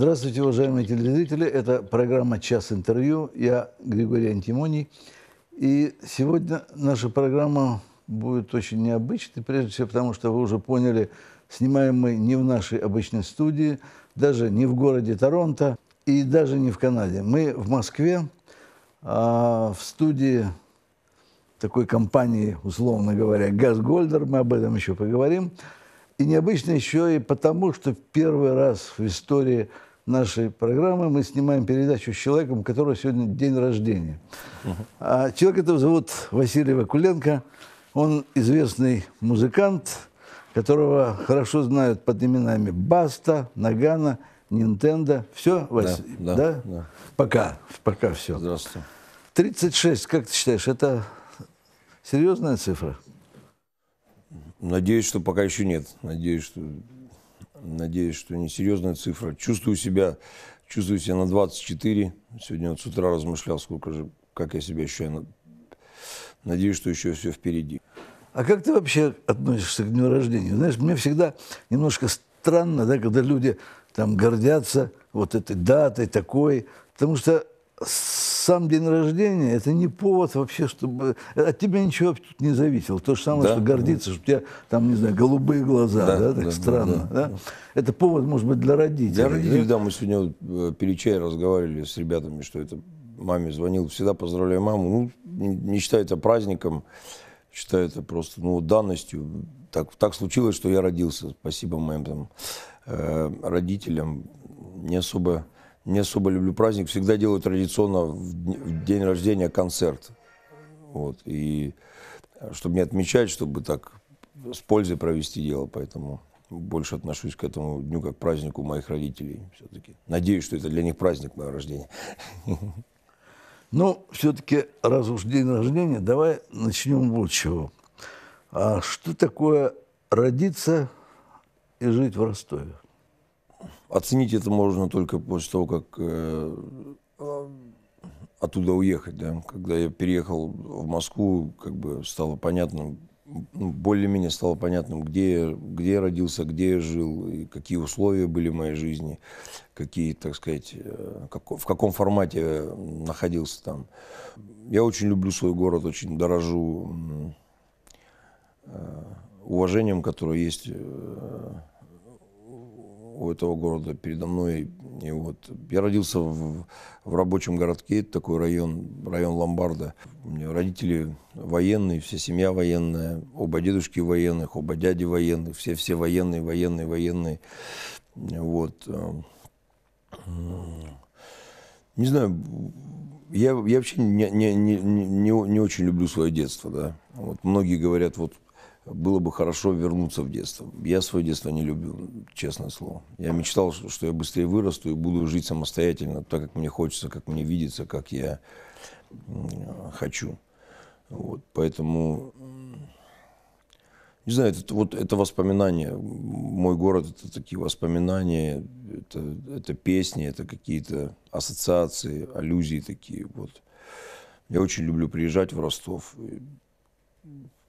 Здравствуйте, уважаемые телезрители. Это программа «Час интервью». Я Григорий Антимоний. И сегодня наша программа будет очень необычной, прежде всего потому, что вы уже поняли, снимаем мы не в нашей обычной студии, даже не в городе Торонто и даже не в Канаде. Мы в Москве, а в студии такой компании, условно говоря, «Газгольдер», мы об этом еще поговорим. И необычно еще и потому, что первый раз в истории нашей программы мы снимаем передачу с человеком, у которого сегодня день рождения. А человек этого зовут Василий Вакуленко. Он известный музыкант, которого хорошо знают под именами Баста, Нагана, Нинтендо. Все, Вася? Да, да, да? да. Пока, пока все. Здравствуйте. 36, как ты считаешь, это серьезная цифра? Надеюсь, что пока еще нет. Надеюсь, что, надеюсь, что не серьезная цифра. Чувствую себя, чувствую себя на 24. Сегодня вот с утра размышлял, сколько же, как я себя ощущаю. Надеюсь, что еще все впереди. А как ты вообще относишься к дню рождения? Знаешь, мне всегда немножко странно, да, когда люди там гордятся вот этой датой такой, потому что сам день рождения это не повод вообще, чтобы от тебя ничего тут не зависело. То же самое, да, что гордиться, да. что у тебя там, не знаю, голубые глаза, да, да так да, странно. Да, да. Да? Это повод, может быть, для родителей. Для родителей, да, да мы сегодня э, перед чаем разговаривали с ребятами, что это маме звонил, всегда поздравляю маму. Ну, не считаю это праздником, считаю это просто ну, данностью. Так, так случилось, что я родился. Спасибо моим там, э, родителям. Не особо не особо люблю праздник, всегда делаю традиционно в день рождения концерт. Вот, и чтобы не отмечать, чтобы так с пользой провести дело, поэтому больше отношусь к этому дню как к празднику моих родителей все-таки. Надеюсь, что это для них праздник мое рождение. Ну, все-таки, раз уж день рождения, давай начнем вот чего. А что такое родиться и жить в Ростове? Оценить это можно только после того, как э, оттуда уехать. Да? Когда я переехал в Москву, как бы стало понятным, более-менее стало понятным, где, где я родился, где я жил, и какие условия были в моей жизни, какие, так сказать, э, как, в каком формате находился там. Я очень люблю свой город, очень дорожу э, уважением, которое есть э, у этого города передо мной. И вот я родился в, в рабочем городке, это такой район, район Ломбарда. У меня родители военные, вся семья военная, оба дедушки военных, оба дяди военных, все, все военные, военные, военные. Вот. Э, не знаю, я, я вообще не, не, не, не, не очень люблю свое детство. Да? Вот многие говорят, вот было бы хорошо вернуться в детство. Я свое детство не люблю, честное слово. Я мечтал, что я быстрее вырасту и буду жить самостоятельно, так, как мне хочется, как мне видится, как я хочу. Вот, поэтому, не знаю, это, вот это воспоминания. Мой город – это такие воспоминания, это, это песни, это какие-то ассоциации, аллюзии такие. Вот. Я очень люблю приезжать в Ростов.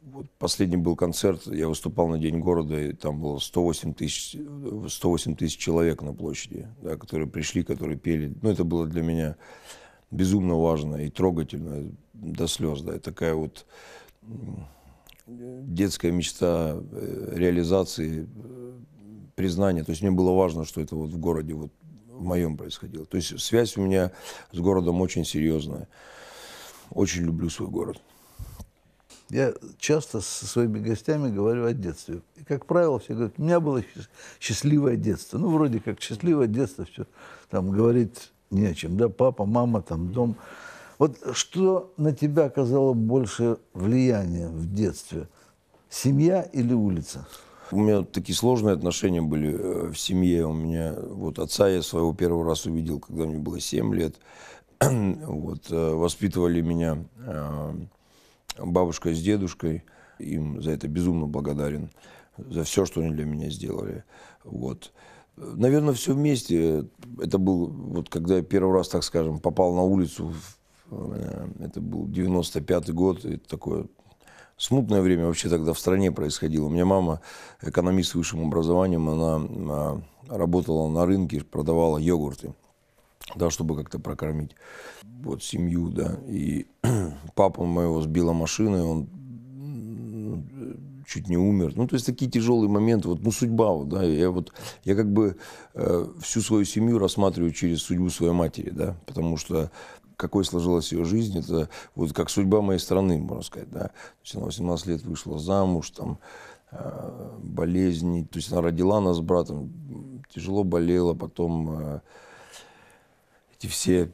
Вот последний был концерт, я выступал на День города, и там было 108 тысяч, 108 тысяч человек на площади, да, которые пришли, которые пели. Ну, это было для меня безумно важно и трогательно до слез. Да. Такая вот детская мечта э, реализации, э, признания. То есть мне было важно, что это вот в городе, вот в моем происходило. То есть связь у меня с городом очень серьезная. Очень люблю свой город. Я часто со своими гостями говорю о детстве. И, как правило, все говорят, у меня было счастливое детство. Ну, вроде как счастливое детство, все там говорить не о чем. Да, папа, мама, там, дом. Вот что на тебя оказало больше влияния в детстве? Семья или улица? У меня такие сложные отношения были э, в семье. У меня вот отца я своего первый раз увидел, когда мне было 7 лет. вот, э, воспитывали меня э, бабушка с дедушкой. Им за это безумно благодарен, за все, что они для меня сделали. Вот. Наверное, все вместе. Это был, вот когда я первый раз, так скажем, попал на улицу, э, это был 95-й год, это такое смутное время вообще тогда в стране происходило. У меня мама экономист с высшим образованием, она а, работала на рынке, продавала йогурты, да, чтобы как-то прокормить вот семью, да. И папа моего сбила машина, он чуть не умер. Ну, то есть такие тяжелые моменты, вот, ну, судьба, вот, да, я вот, я как бы э, всю свою семью рассматриваю через судьбу своей матери, да, потому что какой сложилась ее жизнь, это вот как судьба моей страны, можно сказать, да. То есть она 18 лет вышла замуж, там, э, болезни, то есть она родила нас с братом, тяжело болела, потом э, эти все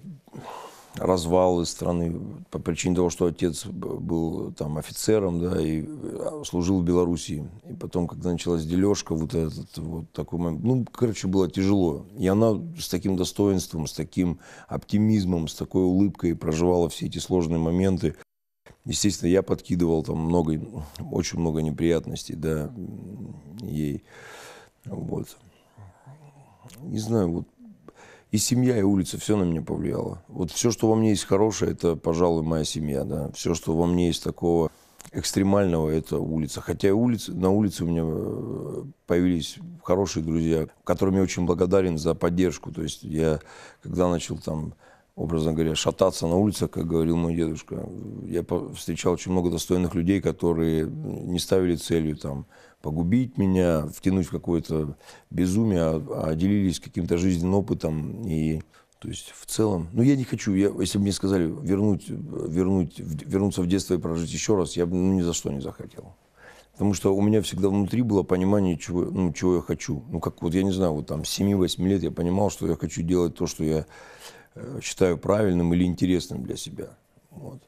развалы страны по причине того, что отец был там офицером, да, и а, служил в Белоруссии. И потом, когда началась дележка, вот этот вот такой момент, ну, короче, было тяжело. И она с таким достоинством, с таким оптимизмом, с такой улыбкой проживала все эти сложные моменты. Естественно, я подкидывал там много, очень много неприятностей, да, ей. Вот. Не знаю, вот и семья, и улица, все на меня повлияло. Вот все, что во мне есть хорошее, это, пожалуй, моя семья, да. Все, что во мне есть такого экстремального, это улица. Хотя улица, на улице у меня э, появились хорошие друзья, которым я очень благодарен за поддержку. То есть я, когда начал там образно говоря, шататься на улицах, как говорил мой дедушка. Я встречал очень много достойных людей, которые не ставили целью там, погубить меня, втянуть в какое-то безумие, а, а делились каким-то жизненным опытом. И, то есть в целом, ну я не хочу, я, если бы мне сказали вернуть, вернуть, вернуться в детство и прожить еще раз, я бы ну, ни за что не захотел. Потому что у меня всегда внутри было понимание, чего, ну, чего я хочу. Ну, как вот, я не знаю, вот там с 7-8 лет я понимал, что я хочу делать то, что я считаю правильным или интересным для себя. Вот.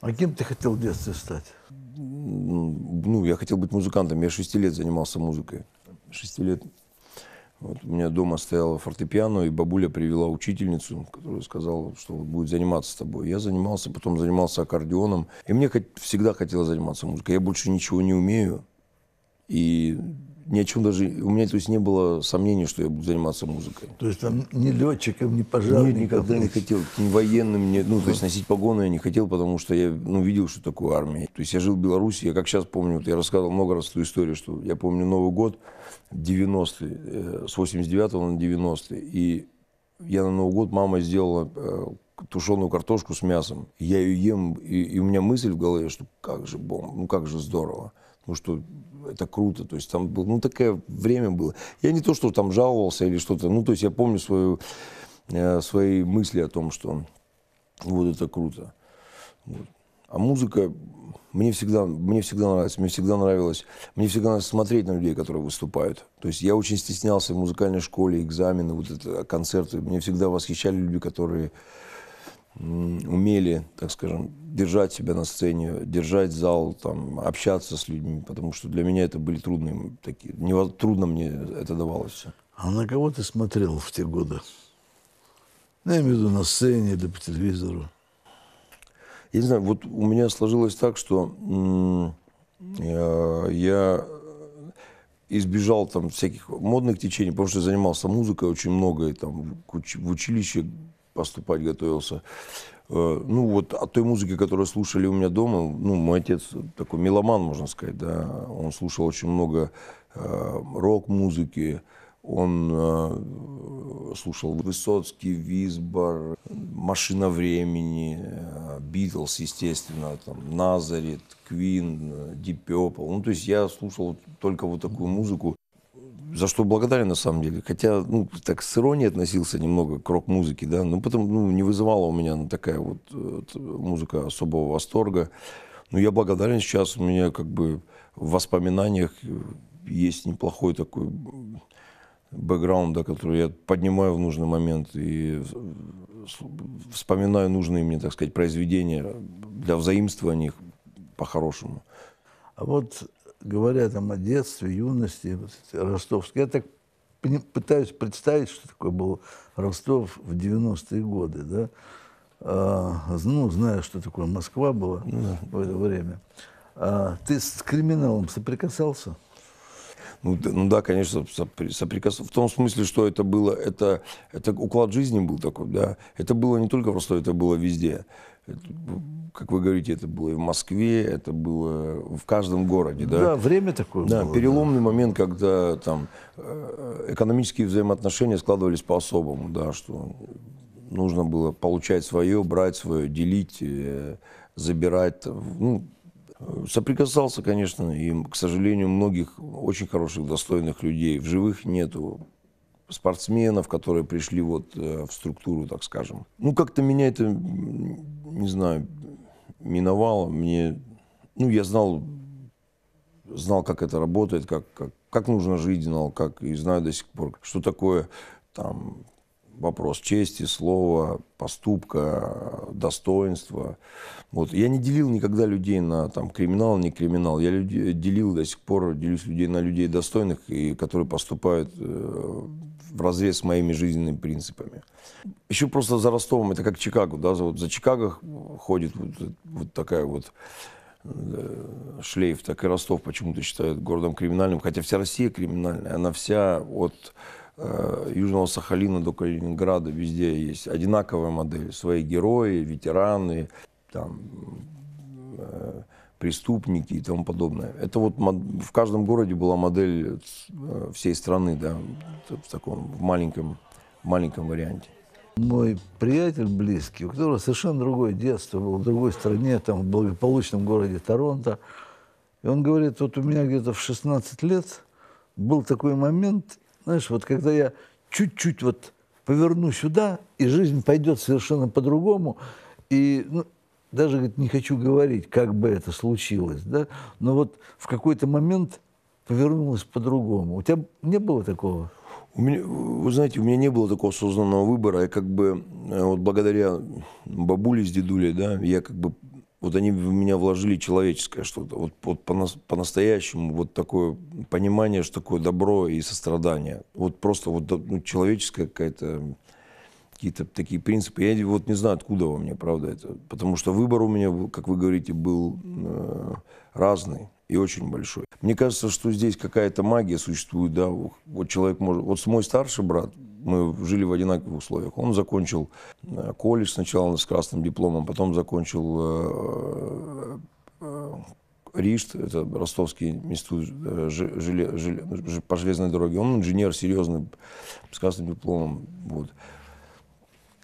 А кем ты хотел в детстве стать? Ну, я хотел быть музыкантом. Я шести лет занимался музыкой. Шести лет. Вот у меня дома стояла фортепиано, и бабуля привела учительницу, которая сказала, что будет заниматься с тобой. Я занимался, потом занимался аккордеоном. И мне всегда хотелось заниматься музыкой. Я больше ничего не умею. И ни о чем даже, у меня то есть не было сомнений, что я буду заниматься музыкой. То есть там ни летчиком, ни пожарником? Нет, никогда не хотел, ни военным, ни, ну, то есть носить погоны я не хотел, потому что я, ну, видел, что такое армия. То есть я жил в Беларуси, я как сейчас помню, вот я рассказывал много раз эту историю, что я помню Новый год, 90-й, э, с 89 на 90 и я на Новый год, мама сделала э, тушеную картошку с мясом. Я ее ем, и, и у меня мысль в голове, что как же бомба, ну как же здорово. Ну что, это круто. То есть там было, ну, такое время было. Я не то, что там жаловался или что-то. Ну, то есть я помню свою, э, свои мысли о том, что вот это круто. Вот. А музыка мне всегда, мне всегда нравится, мне всегда нравилось, мне всегда нравится смотреть на людей, которые выступают. То есть я очень стеснялся в музыкальной школе, экзамены, вот это, концерты. Мне всегда восхищали люди, которые умели, так скажем, держать себя на сцене, держать зал, там, общаться с людьми, потому что для меня это были трудные такие, не, трудно мне это давалось все. А на кого ты смотрел в те годы? Ну, я имею в виду на сцене или по телевизору. Я не знаю, вот у меня сложилось так, что я, я избежал там всяких модных течений, потому что занимался музыкой очень много, и там в училище поступать готовился. Э, ну, вот от той музыки, которую слушали у меня дома, ну, мой отец такой меломан, можно сказать, да, он слушал очень много э, рок-музыки, он э, слушал Высоцкий, Висбор, Машина времени, Битлз, естественно, там, Назарет, Квин, Purple. Ну, то есть я слушал только вот такую музыку за что благодарен на самом деле. Хотя, ну, так с иронией относился немного к рок-музыке, да, но потом, ну, не вызывала у меня такая вот, вот музыка особого восторга. Но я благодарен сейчас, у меня как бы в воспоминаниях есть неплохой такой бэкграунд, да, который я поднимаю в нужный момент и вспоминаю нужные мне, так сказать, произведения для взаимствования их по-хорошему. А вот говоря там о детстве, юности, ростовске, я так пытаюсь представить, что такое был Ростов в 90-е годы, да, а, ну, зная, что такое Москва была да. в это время. А, ты с криминалом соприкасался? Ну, ну да, конечно, соприкасался. В том смысле, что это было, это, это уклад жизни был такой, да. Это было не только в Ростове, это было везде. Это, как вы говорите, это было и в Москве, это было в каждом городе, да? Да, время такое Да, было. переломный момент, когда там э, экономические взаимоотношения складывались по-особому, да, что нужно было получать свое, брать свое, делить, э, забирать. Ну, соприкасался, конечно, и, к сожалению, многих очень хороших, достойных людей. В живых нету спортсменов, которые пришли вот э, в структуру, так скажем. Ну, как-то меня это, не знаю, миновало. Мне, ну, я знал, знал, как это работает, как, как, как нужно жить, знал, как, и знаю до сих пор, что такое там вопрос чести, слова, поступка, достоинства. Вот. Я не делил никогда людей на там, криминал, не криминал. Я людей, делил до сих пор, делюсь людей на людей достойных, и которые поступают э, в разрез с моими жизненными принципами. Еще просто за Ростовом, это как Чикаго, да, вот за Чикаго ходит вот, вот такая вот э, шлейф, так и Ростов почему-то считают городом криминальным, хотя вся Россия криминальная, она вся от э, Южного Сахалина до Калининграда, везде есть одинаковая модель, свои герои, ветераны, там, э, преступники и тому подобное. Это вот в каждом городе была модель э, всей страны, да, в таком в маленьком, маленьком варианте. Мой приятель близкий, у которого совершенно другое детство, был в другой стране, там, в благополучном городе Торонто. И он говорит, вот у меня где-то в 16 лет был такой момент, знаешь, вот когда я чуть-чуть вот поверну сюда, и жизнь пойдет совершенно по-другому. И ну, даже говорит, не хочу говорить, как бы это случилось, да, но вот в какой-то момент повернулось по-другому. У тебя не было такого? У меня, вы знаете, у меня не было такого осознанного выбора. Я как бы, э, вот благодаря бабуле с дедулей, да, я как бы, вот они в меня вложили человеческое что-то. Вот, вот по- по-настоящему вот такое понимание, что такое добро и сострадание. Вот просто вот ну, человеческая какая-то какие-то такие принципы. Я вот не знаю, откуда во мне, правда, это. Потому что выбор у меня, как вы говорите, был э, разный и очень большой. Мне кажется, что здесь какая-то магия существует, да. Вот человек может... Вот мой старший брат, мы жили в одинаковых условиях. Он закончил э, колледж сначала с красным дипломом, потом закончил э, э, РИШТ, это Ростовский институт желе- желе- по железной дороге. Он инженер серьезный, с красным дипломом. Вот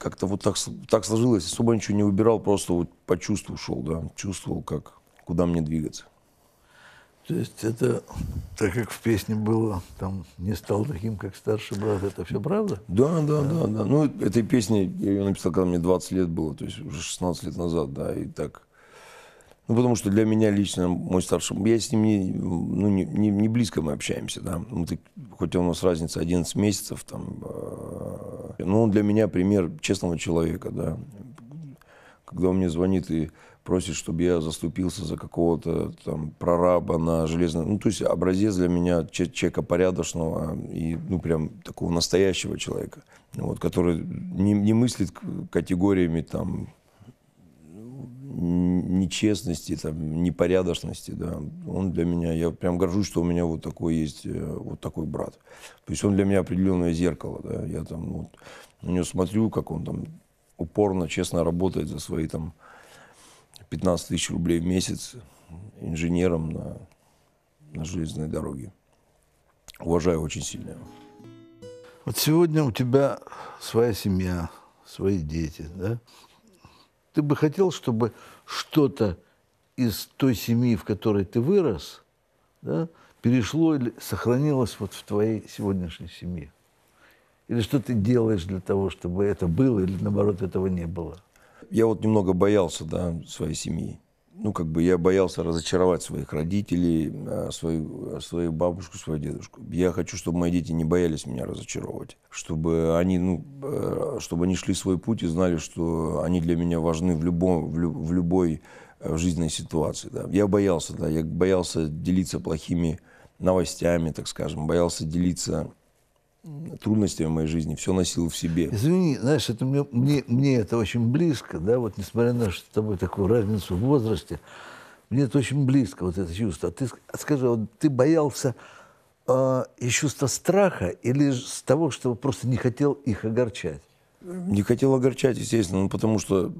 как-то вот так, так сложилось, особо ничего не выбирал, просто вот по чувству шел, да, чувствовал, как, куда мне двигаться. То есть это, так как в песне было, там, не стал таким, как старший брат, это все правда? Да, да, да, да. Ну, этой песни я ее написал, когда мне 20 лет было, то есть уже 16 лет назад, да, и так. Ну, потому что для меня лично мой старший, я с ним не, ну, не, не, не близко мы общаемся, да. Мы так- хоть у нас разница 11 месяцев, там, э, но он для меня пример честного человека, да. Когда он мне звонит и просит, чтобы я заступился за какого-то там прораба на железном... Ну, то есть образец для меня че- человека порядочного и, ну, прям такого настоящего человека, вот, который не, не мыслит категориями там нечестности, там, непорядочности, да. Он для меня, я прям горжусь, что у меня вот такой есть, э, вот такой брат. То есть он для меня определенное зеркало, да. Я там вот, на него смотрю, как он там упорно, честно работает за свои там 15 тысяч рублей в месяц инженером на, на железной дороге. Уважаю очень сильно. его. Вот сегодня у тебя своя семья, свои дети, да? Ты бы хотел, чтобы что-то из той семьи, в которой ты вырос, да, перешло или сохранилось вот в твоей сегодняшней семье? Или что ты делаешь для того, чтобы это было, или наоборот этого не было? Я вот немного боялся, да, своей семьи. Ну, как бы я боялся разочаровать своих родителей, а, свою, свою бабушку, свою дедушку. Я хочу, чтобы мои дети не боялись меня разочаровывать. Чтобы они, ну, э, чтобы они шли свой путь и знали, что они для меня важны в, любом, в, лю- в любой э, жизненной ситуации. Да. Я боялся, да, я боялся делиться плохими новостями, так скажем, боялся делиться трудностями моей жизни, все носил в себе. Извини, знаешь, это мне, мне, мне это очень близко, да, вот несмотря на с тобой такую разницу в возрасте, мне это очень близко, вот это чувство. А ты ск- скажи, вот ты боялся э, из чувства страха или с того, что просто не хотел их огорчать? Не хотел огорчать, естественно, ну, потому что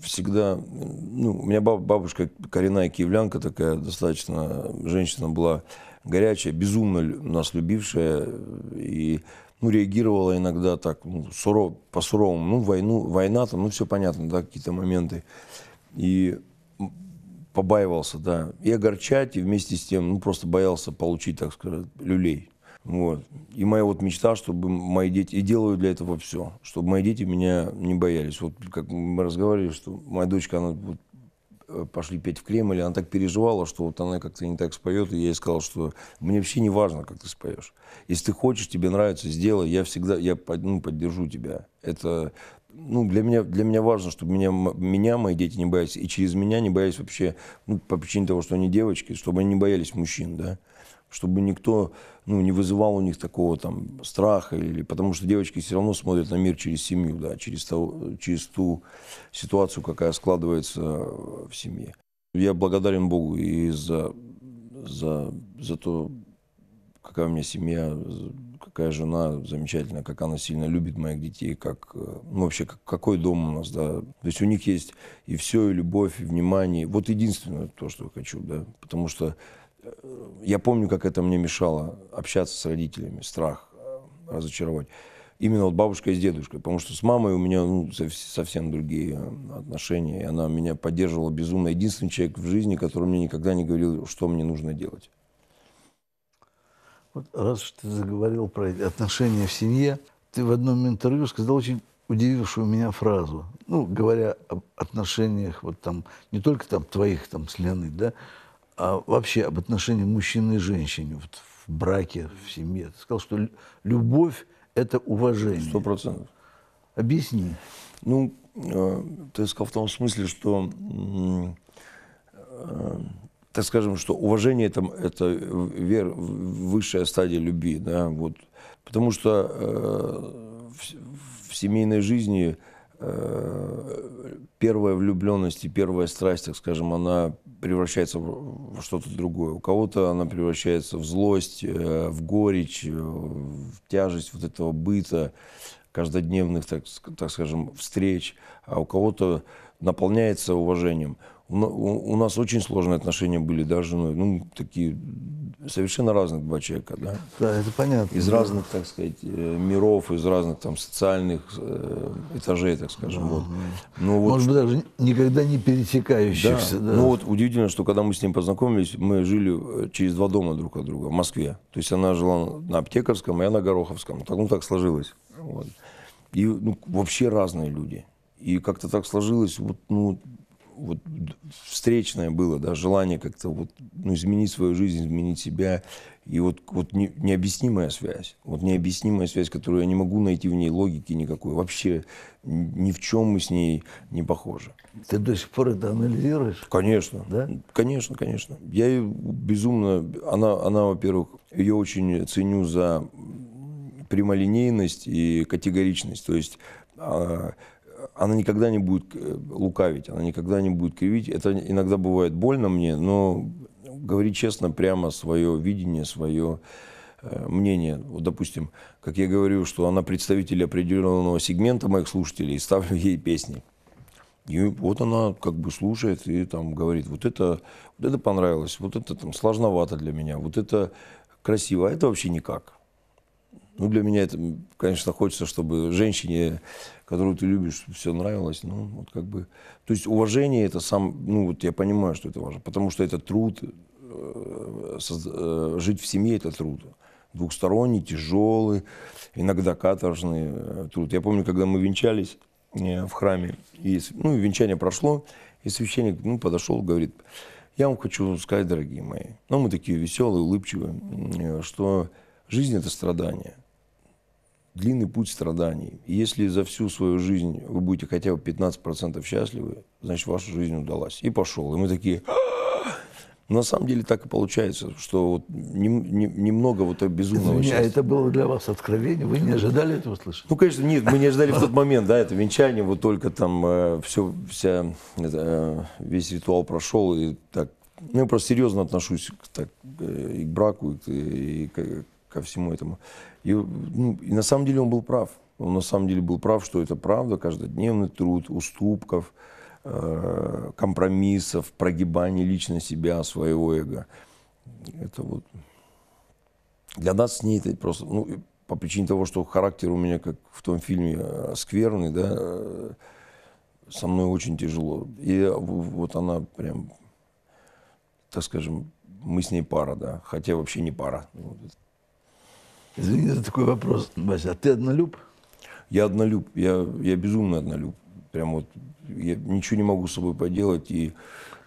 всегда... Ну, у меня бабушка коренная киевлянка такая, достаточно женщина была горячая, безумно нас любившая. И ну, реагировала иногда так, ну, суров, по-суровому. Ну, войну, война там, ну, все понятно, да, какие-то моменты. И побаивался, да, и огорчать, и вместе с тем, ну, просто боялся получить, так сказать, люлей. Вот. И моя вот мечта, чтобы мои дети, и делаю для этого все, чтобы мои дети меня не боялись. Вот как мы разговаривали, что моя дочка, она вот пошли петь в Кремль, она так переживала, что вот она как-то не так споет, и я ей сказал, что мне вообще не важно, как ты споешь. Если ты хочешь, тебе нравится, сделай, я всегда, я ну, поддержу тебя. Это ну, для меня, для меня важно, чтобы меня, меня мои дети не боялись, и через меня не боялись вообще, ну, по причине того, что они девочки, чтобы они не боялись мужчин, да, чтобы никто, ну, не вызывал у них такого там страха, или, потому что девочки все равно смотрят на мир через семью, да, через, того, через ту ситуацию, какая складывается в семье. Я благодарен Богу и за, за, за то, какая у меня семья, какая жена замечательная, как она сильно любит моих детей, как, э, ну, вообще, как, какой дом у нас, да. То есть у них есть и все, и любовь, и внимание. Вот единственное то, что я хочу, да. Потому что я помню, как это мне мешало общаться с родителями, страх, э, разочаровать. Именно вот бабушка с дедушкой, потому что с мамой у меня ну, совсем другие отношения, и она меня поддерживала безумно. Единственный человек в жизни, который мне никогда не говорил, что мне нужно делать. Вот раз ты заговорил про отношения в семье, ты в одном интервью сказал очень удивившую меня фразу. Ну, говоря об отношениях, вот там, не только там твоих там с Леной, да, а вообще об отношениях мужчины и женщины вот, в браке, в семье. Ты сказал, что любовь – это уважение. Сто процентов. Объясни. Ну, э, ты сказал в том смысле, что э, так скажем, что уважение это, это вер, высшая стадия любви, да, вот. Потому что э, в, в семейной жизни первая влюбленность и первая страсть, так скажем, она превращается в, что-то другое. У кого-то она превращается в злость, э, в горечь, э, в тяжесть вот этого быта, каждодневных, так, так скажем, встреч, а у кого-то наполняется уважением у нас очень сложные отношения были даже, ну, такие совершенно разных два человека, да. Да, это понятно. Из разных, так сказать, э, миров, из разных там социальных э, этажей, так скажем. Вот. Ну, вот, Может быть, даже никогда не пересекающихся. Да. да. Ну вот удивительно, что когда мы с ним познакомились, мы жили э, через два дома друг от друга в Москве. То есть она жила на Аптекарском, а я на Гороховском. Так, ну так сложилось. Вот. И ну, вообще разные люди. И как-то так сложилось, вот, ну, вот встречное было, да, желание как-то вот, ну, изменить свою жизнь, изменить себя. И вот, вот не, необъяснимая связь, вот необъяснимая связь, которую я не могу найти в ней логики никакой. Вообще ни в чем мы с ней не похожи. Ты до сих пор это анализируешь? Конечно, да? Конечно, конечно. Я ее безумно, она, она во-первых, ее очень ценю за прямолинейность и категоричность. То есть а, она никогда не будет э, лукавить, она никогда не будет кривить. Это иногда бывает больно мне, но говорить честно, прямо свое видение, свое э, мнение. Вот, допустим, как я говорю, что она представитель определенного сегмента моих слушателей, и ставлю ей песни. И вот она как бы слушает и там говорит, вот это, вот это понравилось, вот это там сложновато для меня, вот это красиво, а это вообще никак. Ну, для меня это, конечно, хочется, чтобы женщине, которую ты любишь, все нравилось. Ну, вот как бы... То есть уважение это сам... Ну, вот я понимаю, что это важно. Потому что это труд. Э, э, жить в семье – это труд. Двухсторонний, тяжелый, иногда каторжный э, труд. Я помню, когда мы венчались в храме, и, ну, венчание прошло, и священник ну, подошел, говорит, я вам хочу сказать, дорогие мои, ну, мы такие веселые, улыбчивые, что Жизнь – это страдание. Длинный путь страданий. И если за всю свою жизнь вы будете хотя бы 15% счастливы, значит, ваша жизнь удалась. И пошел. И мы такие... Но на самом деле так и получается, что вот немного вот безумного Извиня, счастья. это было для вас откровение? Вы не ожидали этого слышать? Ну, конечно, нет, мы не ожидали в тот момент, да, это венчание, вот только там э, все, вся, это, э, весь ритуал прошел, и так, ну, я просто серьезно отношусь к, так, э, и к браку, и, и к, ко всему этому. И, ну, и на самом деле он был прав. Он на самом деле был прав, что это правда, каждодневный труд, уступков, э, компромиссов, прогибания лично себя, своего эго. Это вот для нас с ней это просто, ну, по причине того, что характер у меня, как в том фильме, э, скверный, да, э, со мной очень тяжело. И вот она прям, так скажем, мы с ней пара, да, хотя вообще не пара. Извини за такой вопрос, Вася, а ты однолюб? Я однолюб, я, я безумно однолюб. Прям вот я ничего не могу с собой поделать и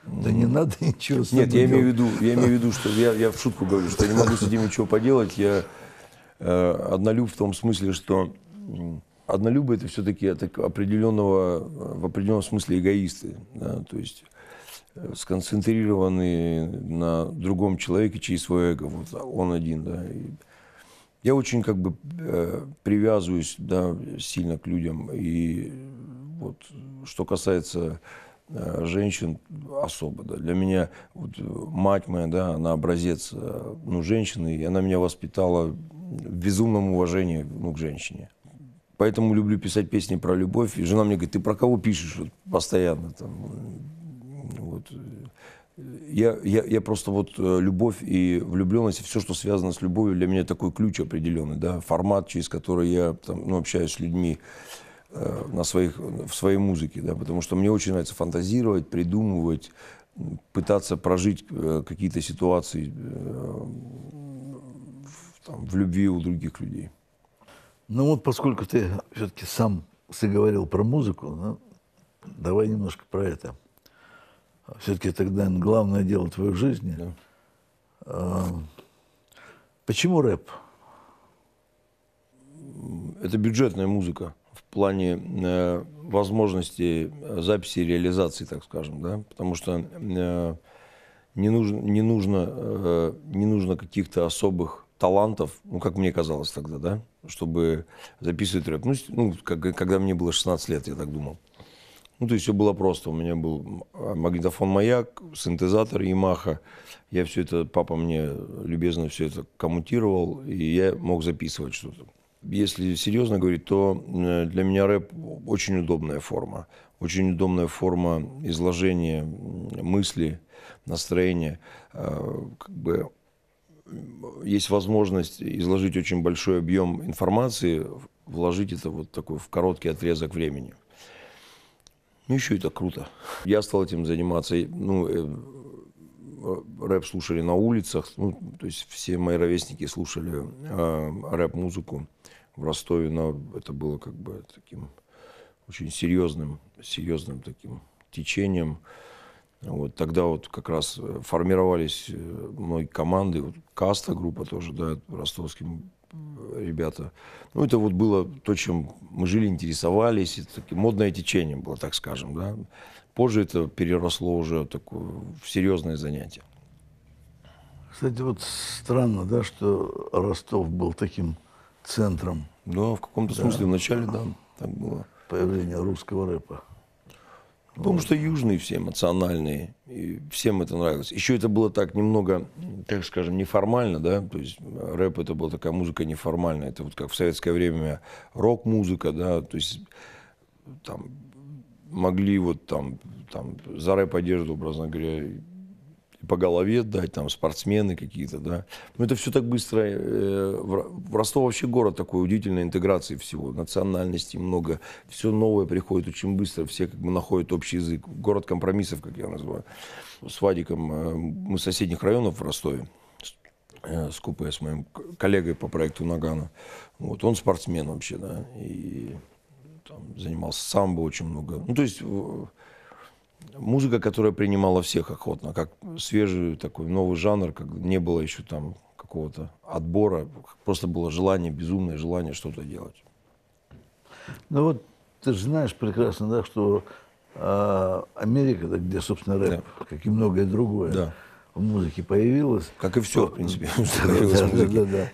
да не надо ничего с Нет, я имею в виду, я имею в виду, что я, я в шутку говорю, что я не могу с этим ничего поделать. Я э, однолюб в том смысле, что однолюбы это все-таки определенного, в определенном смысле эгоисты. Да? То есть э, сконцентрированы на другом человеке через свое эго. Вот он один, да. И я очень как бы э, привязываюсь, да, сильно к людям. И вот что касается Э, женщин особо. Да. Для меня вот, мать моя, да, она образец э, ну, женщины, и она меня воспитала в безумном уважении ну, к женщине. Поэтому люблю писать песни про любовь. И жена мне говорит, ты про кого пишешь вот, постоянно? Там, вот. Я, я, я просто вот э, любовь и влюбленность, все, что связано с любовью, для меня такой ключ определенный, да, формат, через который я там, ну, общаюсь с людьми. Э, на своих, в своей музыке, да, потому что мне очень нравится фантазировать, придумывать, пытаться прожить э, какие-то ситуации э, там, в любви у других людей. Ну вот, поскольку ты все-таки сам заговорил про музыку, ну, давай немножко про это. Все-таки тогда главное дело твоей жизни. Да. А, почему рэп? Это бюджетная музыка плане э, возможности записи и реализации, так скажем, да, потому что э, не нужно, не нужно, э, не нужно каких-то особых талантов, ну, как мне казалось тогда, да, чтобы записывать рэп. Ну, ну как, когда мне было 16 лет, я так думал. Ну, то есть все было просто. У меня был магнитофон «Маяк», синтезатор «Ямаха». Я все это, папа мне любезно все это коммутировал, и я мог записывать что-то если серьезно говорить, то э, для меня рэп очень удобная форма. Очень удобная форма изложения мысли, настроения. Э, как бы есть возможность изложить очень большой объем информации, вложить это вот такой в короткий отрезок времени. Ну, еще это круто. Я стал этим заниматься. Ну, э, рэп слушали на улицах. Ну, то есть все мои ровесники слушали э, рэп-музыку в Ростове, но это было как бы таким очень серьезным, серьезным таким течением. Вот тогда вот как раз формировались э, многие команды, вот Каста группа тоже, да, ростовским э, ребята. Ну, это вот было то, чем мы жили, интересовались, это модное течение было, так скажем, да. Позже это переросло уже такое, в серьезное занятие. Кстати, вот странно, да, что Ростов был таким центром. Да, в каком-то смысле да. вначале, да, так было. Появление русского рэпа. Потому вот. что южные все эмоциональные, и всем это нравилось. Еще это было так немного, так скажем, неформально, да, то есть рэп это была такая музыка неформальная, это вот как в советское время рок-музыка, да, то есть там могли вот там, там за рэп-одежду, образно говоря, по голове дать, там спортсмены какие-то, да. Но это все так быстро. Э, в Ростов вообще город такой удивительной интеграции всего, национальностей много, все новое приходит очень быстро, все как бы находят общий язык. Город компромиссов, как я называю. С Вадиком, э, мы соседних районов в Ростове, э, с Купе, с моим коллегой по проекту Нагана. Вот, он спортсмен вообще, да, и там, занимался самбо очень много. Ну, то есть музыка, которая принимала всех охотно, как свежий такой новый жанр, как не было еще там какого-то отбора, просто было желание, безумное желание что-то делать. Ну вот ты же знаешь прекрасно, да, что э, Америка, да, где, собственно, рэп, да. как и многое другое, да. в музыке появилось. Как и все, в принципе, да, да, да, да.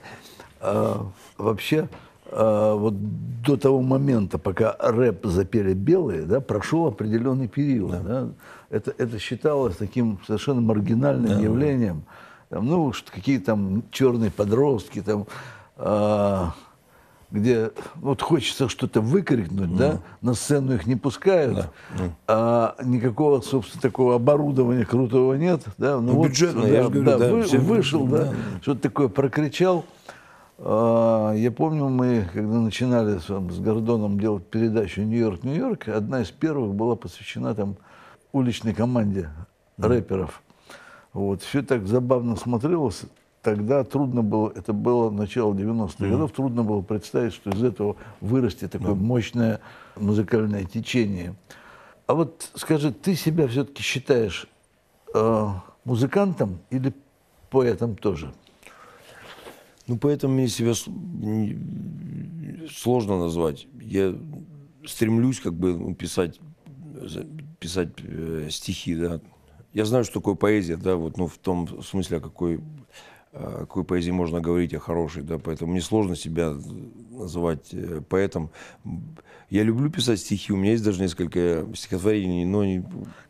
А, вообще, а, вот до того момента, пока рэп запели белые, да, прошел определенный период. Да. Да. Это, это считалось таким совершенно маргинальным да. явлением. Там, ну, какие там черные подростки, там, э, где вот хочется что-то выкрикнуть, да, на сцену их не пускают, а никакого, собственно, такого оборудования крутого нет, да, Ну, бюджетно, я же говорю, да, да, вы- вышел, да, да, что-то такое прокричал. Я помню, мы, когда начинали с, с Гордоном делать передачу «Нью-Йорк, Нью-Йорк», одна из первых была посвящена там уличной команде рэперов. Вот. Все так забавно смотрелось. Тогда трудно было, это было начало 90-х годов, трудно было представить, что из этого вырастет такое мощное музыкальное течение. А вот скажи, ты себя все-таки считаешь э, музыкантом или поэтом тоже? Ну, поэтому мне себя сложно назвать. Я стремлюсь как бы ну, писать, писать э, стихи, да. Я знаю, что такое поэзия, да, вот, ну, в том смысле, о какой, о какой поэзии можно говорить, о хорошей, да, поэтому мне сложно себя называть э, поэтом. Я люблю писать стихи, у меня есть даже несколько стихотворений, но они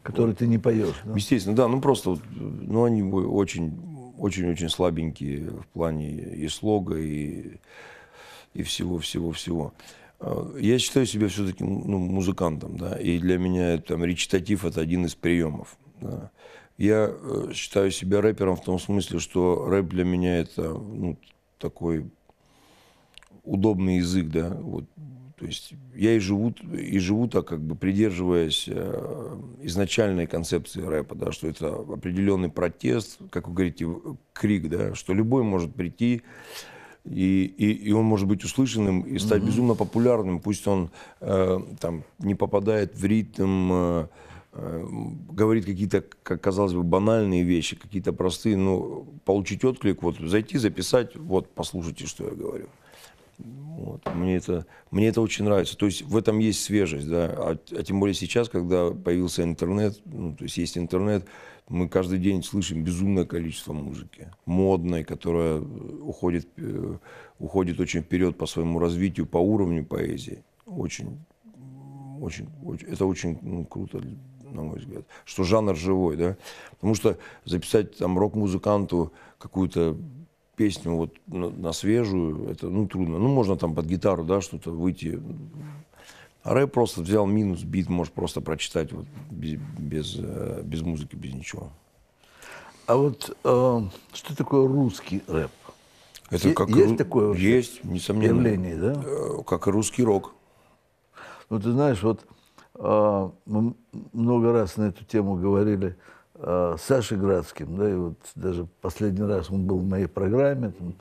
Который ты не поешь. да? Естественно, да, ну просто, вот, ну они очень, очень-очень слабенькие в плане и слога, и, и всего, всего, всего. А, Я считаю себя все-таки ну, музыкантом, да, и для меня там речитатив это один из приемов. да. Я э, считаю себя рэпером в том смысле, что рэп для меня это ну, такой удобный язык, да, вот. То есть я и живу, и живу так, как бы придерживаясь э, изначальной концепции рэпа, да, что это определенный протест, как вы говорите, крик, да, что любой может прийти, и, и, и он может быть услышанным и стать безумно популярным, пусть он э, там не попадает в ритм, э, э, говорит какие-то, как казалось бы, банальные вещи, какие-то простые, но получить отклик, вот зайти, записать, вот послушайте, что я говорю. Вот. Мне, это, мне это очень нравится. То есть в этом есть свежесть, да. А, а тем более сейчас, когда появился интернет, ну, то есть есть интернет, мы каждый день слышим безумное количество музыки, модной, которая уходит, э, уходит очень вперед по своему развитию, по уровню поэзии. Очень, очень, очень это очень ну, круто, на мой взгляд. Что жанр живой, да. Потому что записать там рок-музыканту какую-то песню вот на, на свежую, это ну трудно. Ну можно там под гитару, да, что-то выйти. А рэп просто взял минус, бит, можешь просто прочитать вот без, без, э, без музыки, без ничего. А вот э, что такое русский рэп? Это как есть ру- такое Есть, несомненно. явление, да? Э, Как и русский рок. Ну, ты знаешь, вот э, мы много раз на эту тему говорили э, с Сашей Градским, да, и вот даже последний раз он был в моей программе, там,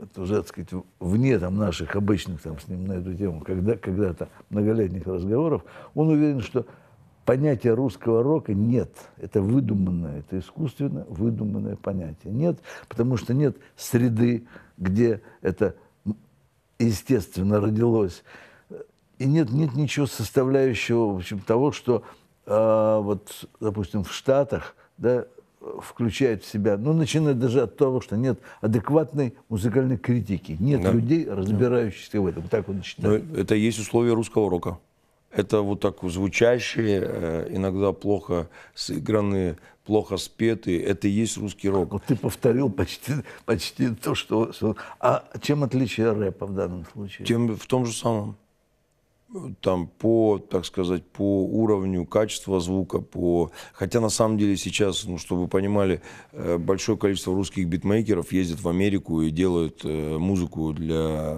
это уже, так сказать, вне там, наших обычных там, с ним на эту тему, когда, когда-то многолетних разговоров, он уверен, что понятия русского рока нет. Это выдуманное, это искусственно выдуманное понятие. Нет, потому что нет среды, где это естественно родилось. И нет, нет ничего составляющего в общем, того, что а, вот, допустим, в Штатах да, включает в себя, ну, начиная даже от того, что нет адекватной музыкальной критики, нет Да. людей, разбирающихся в этом. Так он Но считает. это и есть условия русского рока. Это вот так звучащие, э, иногда плохо сыгранные, плохо спетые. Это и есть русский рок. Вот ты повторил почти, почти то, что... что- А чем отличие рэпа в данном случае? Тем в том же самом. Там по, так сказать, по уровню качества звука, по... Хотя на самом деле сейчас, ну, чтобы вы понимали, э, большое количество русских битмейкеров ездят в Америку и делают э, музыку для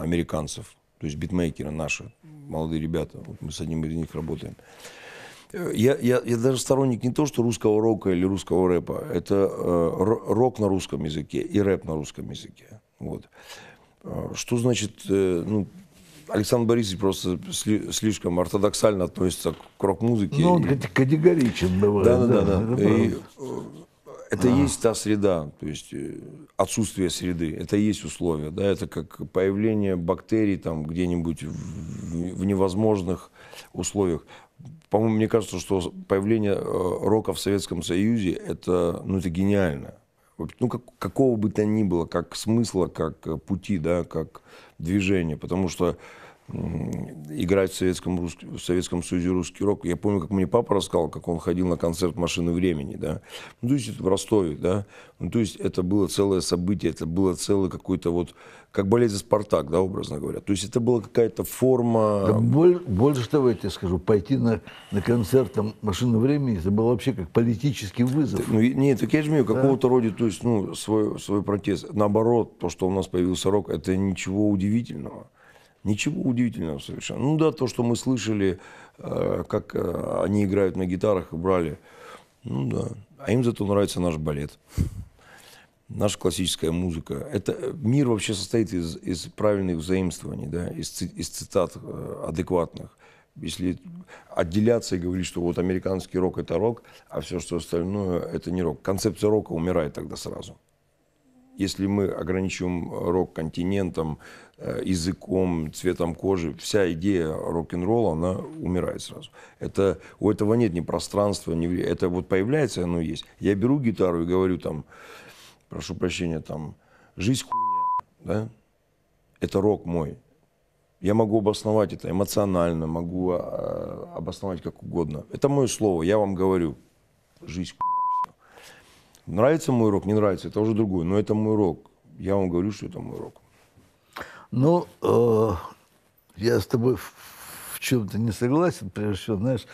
американцев. То есть битмейкеры наши, молодые ребята. Вот мы с одним из них работаем. Э, Я, я, я даже сторонник не то, что русского рока или русского рэпа. Это э, ро- рок на русском языке и рэп на русском языке. Вот. Что значит, ну, Александр Борисович просто сли- слишком ортодоксально относится к рок-музыке. Ну, он категоричен бывает. да, да, да. да. И, э, это и есть та среда, то есть э, отсутствие среды, это и есть условия, да, это как появление бактерий там где-нибудь в, в- невозможных условиях. По-моему, мне кажется, что появление э, рока в Советском Союзе это, ну, это гениально. Ну, как, какого бы то ни было, как смысла, как пути, да, как движения, потому что играть в Советском, в Советском Союзе русский рок. Я помню, как мне папа рассказал, как он ходил на концерт «Машины времени», да. Ну, то есть это в Ростове, да. Ну, то есть это было целое событие, это было целый какой-то вот, как болеть за «Спартак», да, образно говоря. То есть это была какая-то форма... Да, боль, больше того, я тебе скажу, пойти на, на концерт там, «Машины времени» это было вообще как политический вызов. Ну, нет, так я же имею какого-то рода, то есть, ну, свой, свой протест. Наоборот, то, что у нас появился рок, это ничего удивительного. Ничего удивительного совершенно. Ну да, то, что мы слышали, э, как э, они играют на гитарах и брали, ну да. А им зато нравится наш балет, наша классическая музыка. Это мир вообще состоит из, из правильных взаимствований, да, из, из цитат э, адекватных. Если отделяться и говорить, что вот американский рок это рок, а все, что остальное это не рок. Концепция рока умирает тогда сразу. Если мы ограничиваем рок континентом, Э, языком, цветом кожи, вся идея рок-н-ролла, она умирает сразу. Это, у этого нет ни пространства, ни Это вот появляется, оно есть. Я беру гитару и говорю там, прошу прощения, там, жизнь хуйня, да? Это рок мой. Я могу обосновать это эмоционально, могу а, обосновать как угодно. Это мое слово, я вам говорю. Жизнь хуйня. Нравится мой рок, не нравится, это уже другой. Но это мой рок. Я вам говорю, что это мой рок. Ну, э, я с тобой в, чем-то не согласен, прежде всего, знаешь,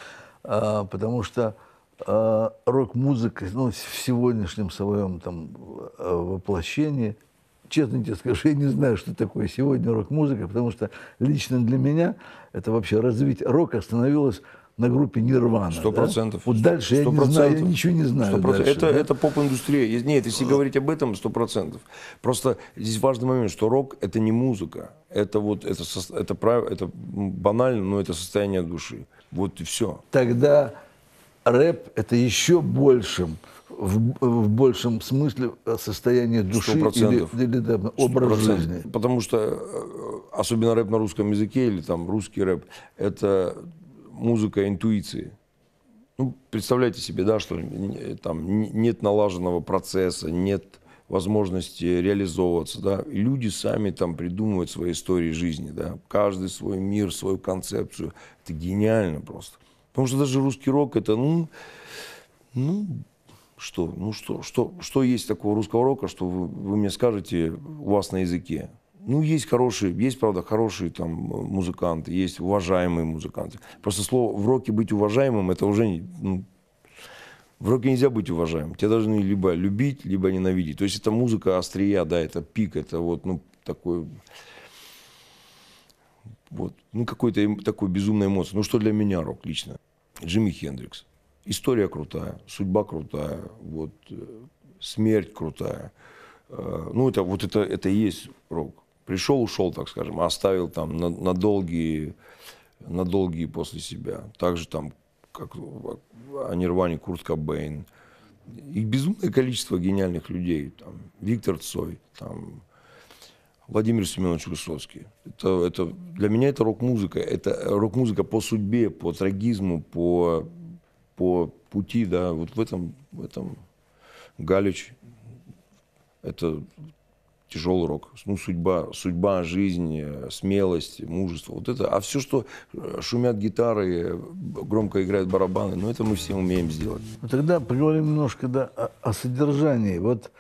э, потому что э, рок-музыка, ну, в сегодняшнем своем там э, воплощении, честно тебе скажу, я не знаю, что такое сегодня рок-музыка, потому что лично для меня это вообще развитие рока становилось на группе Нирвана. Сто процентов. Да? Вот дальше 100%. я не знаю, я ничего не знаю. Дальше, это, да? это поп-индустрия. Нет, если говорить об этом, сто процентов. Просто здесь важный момент, что рок – это не музыка. Это вот, это, это, прав, это банально, но это состояние души. Вот и все. Тогда рэп – это еще большим в, в большем смысле состояние души 100%. или, или да, образ 100%. жизни. Потому что, э, особенно рэп на русском языке или там русский рэп, это музыка интуиции. Ну, представляете себе, да, что там нет налаженного процесса, нет возможности реализовываться, да, и люди сами там придумывают свои истории жизни, да, каждый свой мир, свою концепцию. Это гениально просто. Потому что даже русский рок это, ну, ну, что, ну что, что, что есть такого русского рока, что вы, вы мне скажете у вас на языке? Ну, есть хорошие, есть, правда, хорошие там музыканты, есть уважаемые музыканты. Просто слово в роке быть уважаемым, это уже ну, в роке нельзя быть уважаемым. Тебя должны либо любить, либо ненавидеть. То есть это музыка острия, да, это пик, это вот, ну, такой, вот, ну, какой-то такой безумной эмоции. Ну, что для меня рок лично? Джимми Хендрикс. История крутая, судьба крутая, вот, э, смерть крутая. Э, ну, это вот это, это и есть рок пришел, ушел, так скажем, оставил там на, на долгие, на долгие после себя. Также там, как о Нирване Курт Кобейн. И безумное количество гениальных людей. Там, Виктор Цой, там, Владимир Семенович Высоцкий. Это, это, для меня это рок-музыка. Это рок-музыка по судьбе, по трагизму, по, по пути. Да. Вот в этом, в этом Галич. Это тяжелый рок. Ну, судьба, судьба, жизнь, смелость, мужество. Вот это. А все, что шумят гитары, громко играют барабаны, ну, это мы все умеем сделать. Ну, тогда поговорим немножко да, о, о содержании. Вот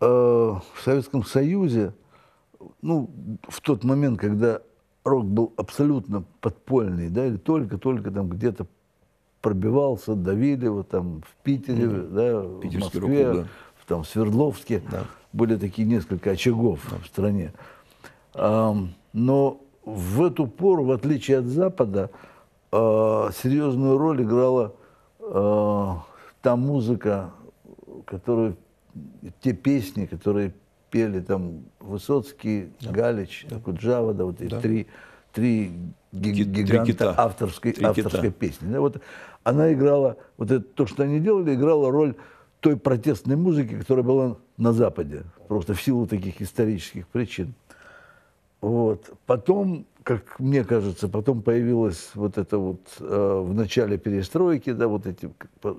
э, в Советском Союзе, ну, в тот момент, когда рок был абсолютно подпольный, да, или только-только там где-то пробивался, давили его там в Питере, mm-hmm. да, в Москве, рок, да. там в Свердловске. Да были такие несколько очагов в стране. Но в эту пору, в отличие от Запада, а, серьезную роль играла а, та музыка, которую, те песни, которые пели там Высоцкий, да. Галич, да. Куджава, да, вот эти да. три, три гиганта три кита. авторской, три авторской кита. песни. Да, вот она играла, вот это, то, что они делали, играла роль той протестной музыки, которая была на Западе, просто в силу таких исторических причин. Вот. Потом, как мне кажется, потом появилась вот это вот э, в начале перестройки, да, вот эти,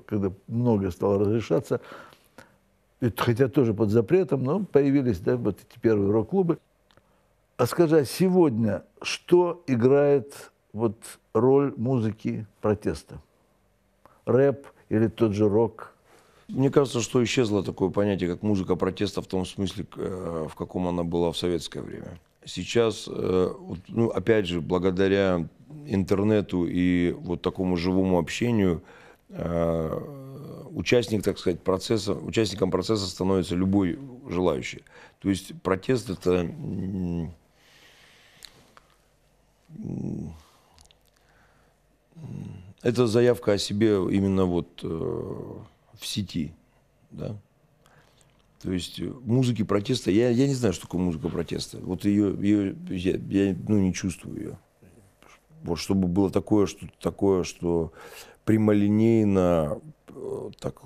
когда многое стало разрешаться, хотя тоже под запретом, но появились, да, вот эти первые рок-клубы. А скажи, а сегодня что играет вот роль музыки протеста? Рэп или тот же рок? Мне кажется, что исчезло такое понятие, как музыка протеста в том смысле, э, в каком она была в советское время. Сейчас, э, ну, опять же, благодаря интернету и вот такому живому общению, э, участник, так сказать, процесса, участником процесса становится любой желающий. То есть протест это это заявка о себе именно вот э, в сети, да. То есть музыки протеста, я, я не знаю, что такое музыка протеста. Вот ее, ее я, я ну, не чувствую ее. Вот чтобы было такое, что такое, что прямолинейно, так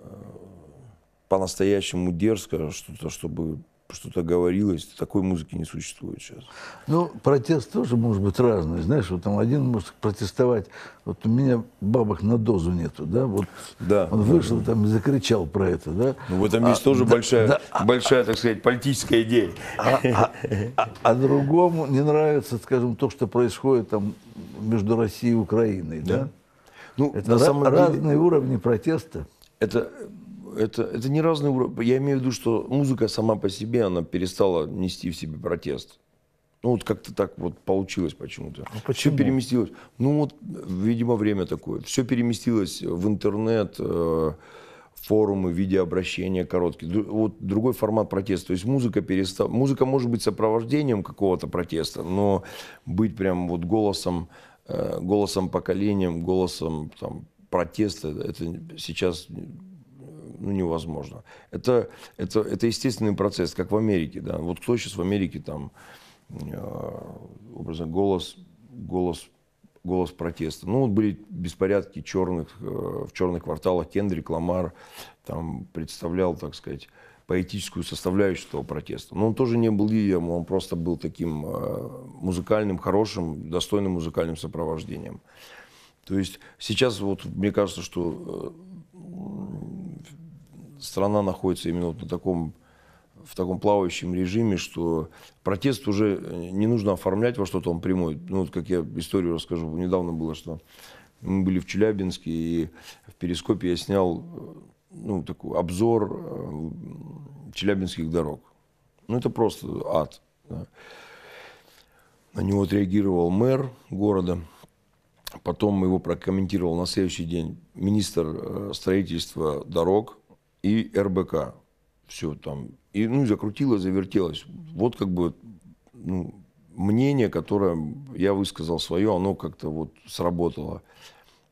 э, по-настоящему дерзко, что-то, чтобы что-то говорилось, такой музыки не существует сейчас. Ну, протест тоже может быть разный. Знаешь, вот там один может протестовать. Вот у меня бабок на дозу нету, да? Вот да, он вышел там и закричал про это, да? Ну, в этом есть а, тоже да, большая, да, а, большая, так сказать, политическая идея. А, а, а, а другому не нравится, скажем, то, что происходит там между Россией и Украиной, да? да? Ну, это на самом разные деле, уровни протеста. Это это, это не разные уровни. Я имею в виду, что музыка сама по себе, она перестала нести в себе протест. Ну вот как-то так вот получилось почему-то. А почему? Все переместилось. Ну вот, видимо, время такое. Все переместилось в интернет, э, форумы, видеообращения короткие. Вот другой формат протеста. То есть музыка перестала... Музыка может быть сопровождением какого-то протеста, но быть прям вот голосом, голосом поколением, голосом там, протеста, это сейчас ну, невозможно. Это, это, это естественный процесс, как в Америке. Да? Вот кто сейчас в Америке там, э, образно, голос, голос, голос протеста. Ну, вот были беспорядки черных, э, в черных кварталах. Кендрик Ламар там представлял, так сказать, поэтическую составляющую этого протеста. Но он тоже не был лидером, он просто был таким э, музыкальным, хорошим, достойным музыкальным сопровождением. То есть сейчас вот мне кажется, что страна находится именно вот на таком, в таком плавающем режиме, что протест уже э, не нужно оформлять во что-то он прямой. Ну, вот как я историю расскажу. Недавно было, что мы были в Челябинске, и в Перископе я снял э, ну, такой обзор э, челябинских дорог. Ну, это просто ад. Да. На него отреагировал мэр города. Потом его прокомментировал на следующий день министр строительства дорог и РБК. Все там. И ну, закрутилось, завертелось. Вот как бы ну, мнение, которое я высказал свое, оно как-то вот сработало.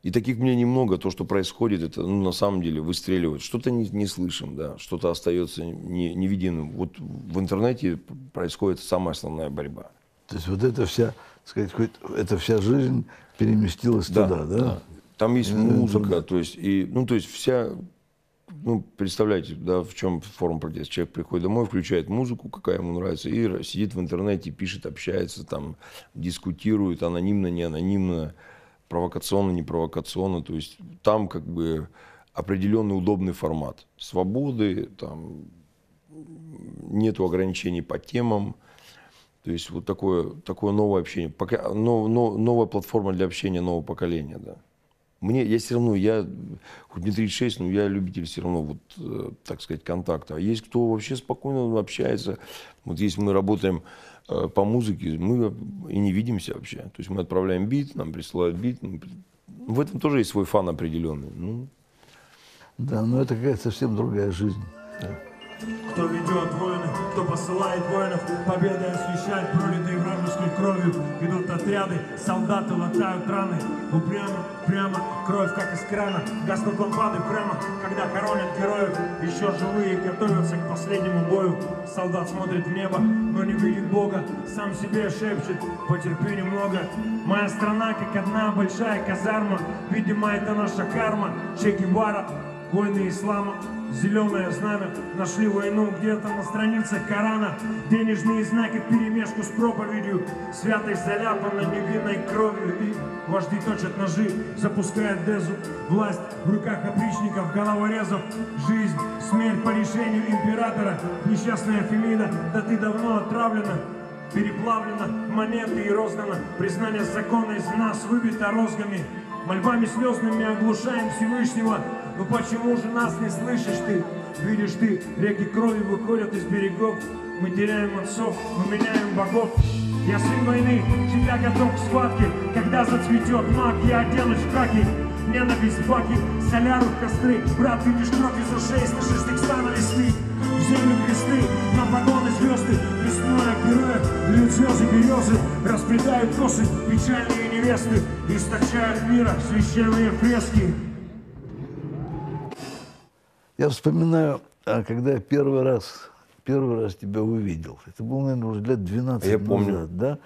И таких мнений много. То, что происходит, это ну, на самом деле выстреливает. Что-то не, не слышим, да, что-то остается не, невидимым. Вот в интернете происходит самая основная борьба. То есть вот эта вся, сказать, эта вся жизнь переместилась да, туда, да? да? Там есть музыка, то есть, и, ну, то есть вся ну, представляете, да, в чем форма протеста. Человек приходит домой, включает музыку, какая ему нравится, и сидит в интернете, пишет, общается, там, дискутирует, анонимно, не анонимно, провокационно, не провокационно. То есть там как бы определенный удобный формат. Свободы, там, нету ограничений по темам. То есть вот такое, такое новое общение, пока, но, но, новая платформа для общения нового поколения, да. Мне, я все равно, я, хоть мне 36, но я любитель все равно, вот, э, так сказать, контакта. А есть кто вообще спокойно общается. Вот если мы работаем по музыке, мы и не видимся вообще. То есть мы отправляем бит, нам присылают бит. Ну, в этом тоже есть свой фан определенный. Ну. Да, но это какая-то совсем другая жизнь. Да. Кто ведет войны, кто посылает воинов Победа освещает пролитой вражеской кровью. Идут отряды, солдаты латают раны. Упрямо, прямо, кровь как из крана. Гаснут лампады прямо, когда хоронят героев. Еще живые готовятся к последнему бою. Солдат смотрит в небо, но не видит Бога. Сам себе шепчет, потерпи немного Моя страна как одна большая казарма. Видимо это наша карма Че Гевара войны ислама, зеленое знамя. Нашли войну где-то на страницах Корана. Денежные знаки в перемешку с проповедью. Святость заляпана невинной кровью. И вожди точат ножи, запускают дезу. Власть в руках опричников, головорезов. Жизнь, смерть по решению императора. Несчастная Фемида, да ты давно отравлена. Переплавлено монеты и роздано Признание закона из нас выбито розгами Мольбами слезными оглушаем Всевышнего Ну почему же нас не слышишь ты? Видишь ты, реки крови выходят из берегов. Мы теряем отцов, мы меняем богов. Я сын войны, всегда готов к схватке. Когда зацветет маг, я оденусь в хаки. Ненависть, баки, соляру в костры. Брат, видишь кровь из ушей, слышишь текста стану листы В землю кресты, на погоны звезды. Весной героев, льют слезы березы Расплетают косы печальные невесты. Источают мира священные фрески Я вспоминаю, а, когда я первый раз, первый раз тебя увидел. Это было, наверное, уже лет 12 Я назад, помню. да?